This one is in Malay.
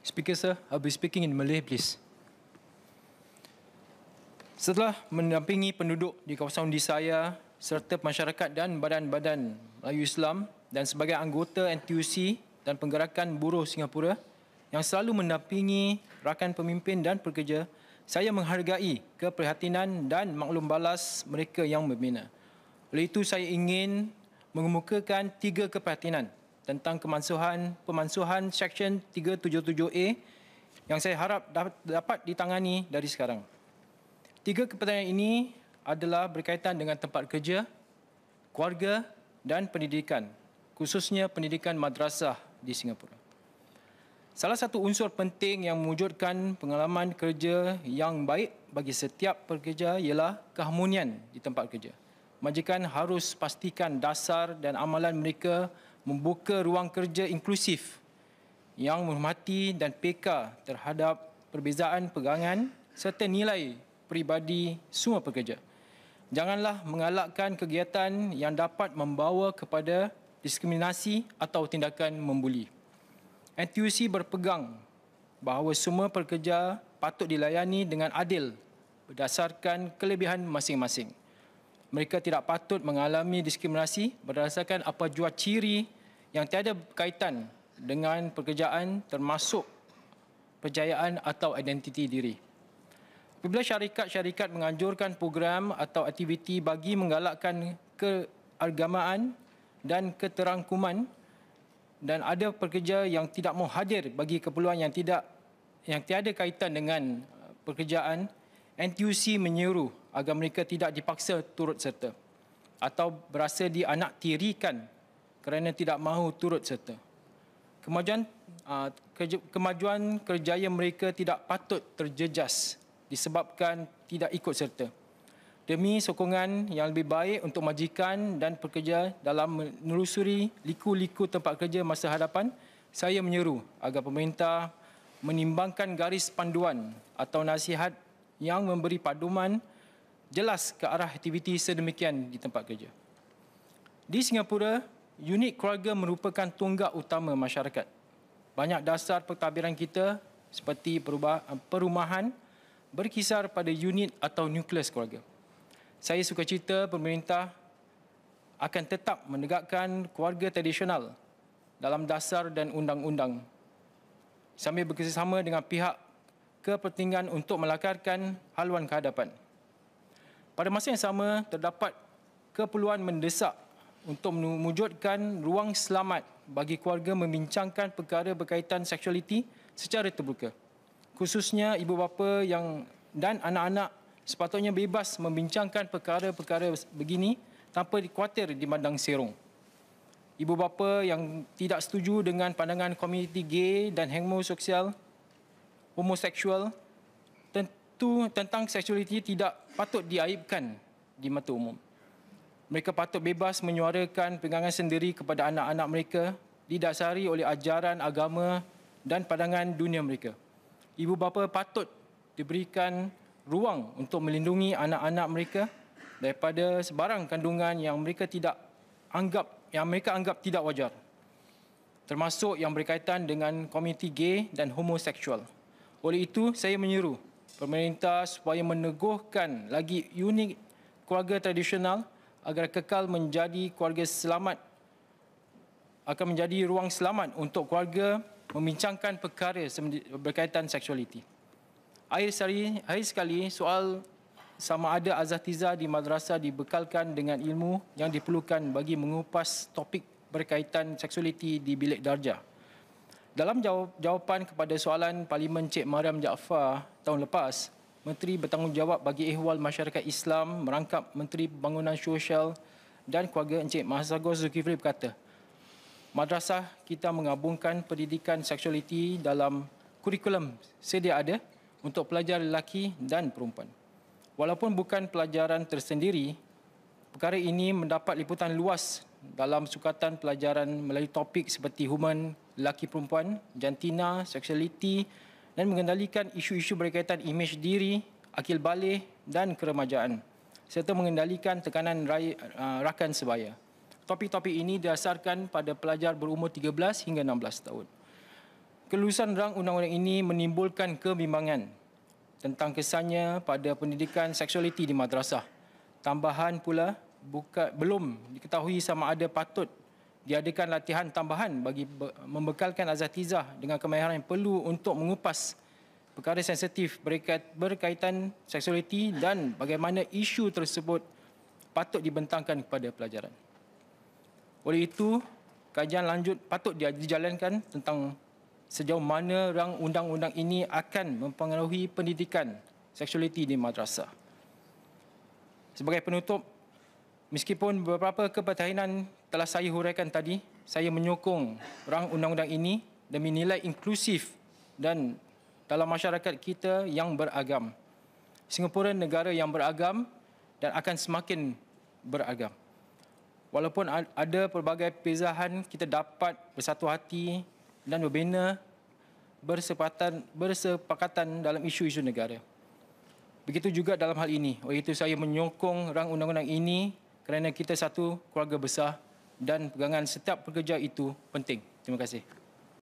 Speaker sir, I'll be speaking in Malay please. Setelah mendampingi penduduk di kawasan undi saya serta masyarakat dan badan-badan Melayu Islam dan sebagai anggota NTUC dan penggerakan buruh Singapura yang selalu mendampingi rakan pemimpin dan pekerja, saya menghargai keprihatinan dan maklum balas mereka yang membina. Oleh itu saya ingin mengemukakan tiga keprihatinan tentang kemansuhan pemansuhan Seksyen 377A yang saya harap dapat ditangani dari sekarang. Tiga kepentingan ini adalah berkaitan dengan tempat kerja, keluarga dan pendidikan, khususnya pendidikan madrasah di Singapura. Salah satu unsur penting yang mewujudkan pengalaman kerja yang baik bagi setiap pekerja ialah keharmonian di tempat kerja. Majikan harus pastikan dasar dan amalan mereka membuka ruang kerja inklusif yang menghormati dan peka terhadap perbezaan pegangan serta nilai peribadi semua pekerja. Janganlah mengalakkan kegiatan yang dapat membawa kepada diskriminasi atau tindakan membuli. NTUC berpegang bahawa semua pekerja patut dilayani dengan adil berdasarkan kelebihan masing-masing. Mereka tidak patut mengalami diskriminasi berdasarkan apa jua ciri yang tiada kaitan dengan pekerjaan termasuk perjayaan atau identiti diri. Apabila syarikat-syarikat menganjurkan program atau aktiviti bagi menggalakkan keagamaan dan keterangkuman dan ada pekerja yang tidak mau hadir bagi keperluan yang tidak yang tiada kaitan dengan uh, pekerjaan, NTUC menyeru agar mereka tidak dipaksa turut serta atau berasa dianak tirikan kerana tidak mahu turut serta. Kemajuan kemajuan kerjaya mereka tidak patut terjejas disebabkan tidak ikut serta. Demi sokongan yang lebih baik untuk majikan dan pekerja dalam menelusuri liku-liku tempat kerja masa hadapan, saya menyeru agar pemerintah menimbangkan garis panduan atau nasihat yang memberi paduman jelas ke arah aktiviti sedemikian di tempat kerja. Di Singapura, unit keluarga merupakan tunggak utama masyarakat. Banyak dasar pentadbiran kita seperti perumahan, berkisar pada unit atau nukleus keluarga. Saya suka cerita pemerintah akan tetap menegakkan keluarga tradisional dalam dasar dan undang-undang sambil bekerjasama dengan pihak kepentingan untuk melakarkan haluan kehadapan. Pada masa yang sama, terdapat keperluan mendesak untuk mewujudkan ruang selamat bagi keluarga membincangkan perkara berkaitan seksualiti secara terbuka khususnya ibu bapa yang dan anak-anak sepatutnya bebas membincangkan perkara-perkara begini tanpa dikhawatir dimandang serong. Ibu bapa yang tidak setuju dengan pandangan komuniti gay dan homoseksual homoseksual tentu tentang seksualiti tidak patut diaibkan di mata umum. Mereka patut bebas menyuarakan pegangan sendiri kepada anak-anak mereka didasari oleh ajaran agama dan pandangan dunia mereka ibu bapa patut diberikan ruang untuk melindungi anak-anak mereka daripada sebarang kandungan yang mereka tidak anggap yang mereka anggap tidak wajar termasuk yang berkaitan dengan komuniti gay dan homoseksual. Oleh itu, saya menyeru pemerintah supaya meneguhkan lagi unit keluarga tradisional agar kekal menjadi keluarga selamat akan menjadi ruang selamat untuk keluarga membincangkan perkara berkaitan seksualiti. Akhir sekali, akhir sekali soal sama ada azatiza di madrasah dibekalkan dengan ilmu yang diperlukan bagi mengupas topik berkaitan seksualiti di bilik darjah. Dalam jawapan kepada soalan Parlimen Cik Mariam Jaafar tahun lepas, Menteri bertanggungjawab bagi ehwal masyarakat Islam merangkap Menteri Pembangunan Sosial dan Keluarga Encik Mahasagor Zulkifli berkata, madrasah kita mengabungkan pendidikan seksualiti dalam kurikulum sedia ada untuk pelajar lelaki dan perempuan. Walaupun bukan pelajaran tersendiri, perkara ini mendapat liputan luas dalam sukatan pelajaran melalui topik seperti human lelaki perempuan, jantina, seksualiti dan mengendalikan isu-isu berkaitan imej diri, akil balik dan keremajaan serta mengendalikan tekanan uh, rakan sebaya. Topik-topik ini didasarkan pada pelajar berumur 13 hingga 16 tahun. Kelulusan rang undang-undang ini menimbulkan kebimbangan tentang kesannya pada pendidikan seksualiti di madrasah. Tambahan pula buka, belum diketahui sama ada patut diadakan latihan tambahan bagi membekalkan azatizah dengan kemahiran yang perlu untuk mengupas perkara sensitif berkaitan seksualiti dan bagaimana isu tersebut patut dibentangkan kepada pelajaran. Oleh itu, kajian lanjut patut dijalankan tentang sejauh mana rang undang-undang ini akan mempengaruhi pendidikan seksualiti di madrasah. Sebagai penutup, meskipun beberapa kepertahanan telah saya huraikan tadi, saya menyokong rang undang-undang ini demi nilai inklusif dan dalam masyarakat kita yang beragam. Singapura negara yang beragam dan akan semakin beragam. Walaupun ada pelbagai perbezaan, kita dapat bersatu hati dan berbina bersepakatan, bersepakatan dalam isu-isu negara. Begitu juga dalam hal ini. Oleh itu saya menyokong rang undang-undang ini kerana kita satu keluarga besar dan pegangan setiap pekerja itu penting. Terima kasih.